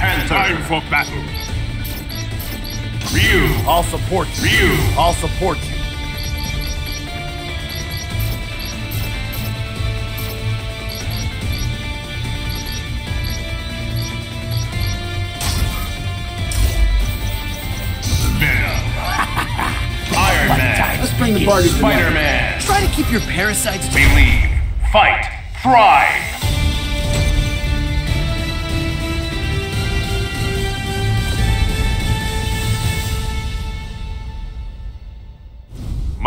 Time for battle. Ryu. I'll support you. Ryu. I'll support you. Iron Man. Let's bring the party to Spider-Man. Try to keep your parasites to Believe. Fight. Thrive.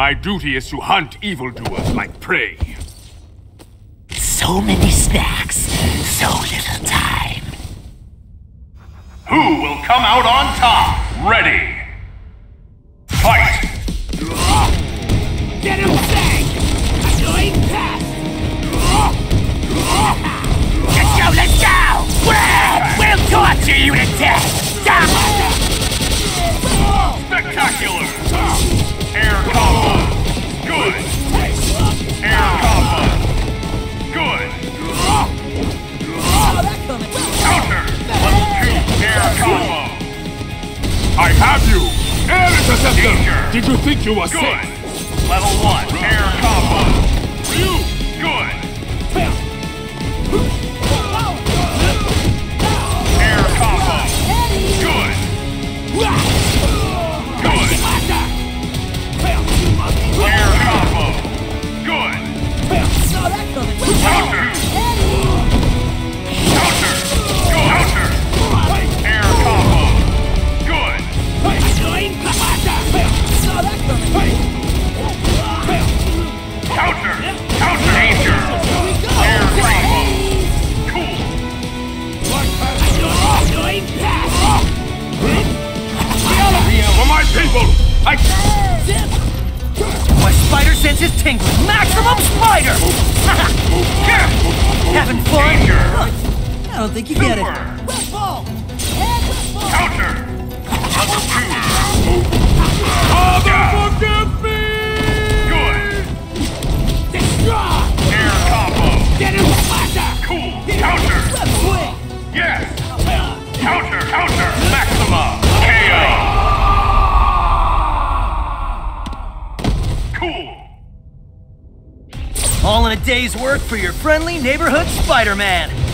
My duty is to hunt evildoers like prey. So many snacks, so little time. Who will come out on top? Ready. Air interceptor. Danger. Did you think you were Good. safe? Level one. Air combo. Ryu. I. My spider sense is tingling. Maximum spider! Having fun? Danger. I don't think you get it. Super. Counter. All in a day's work for your friendly neighborhood Spider-Man.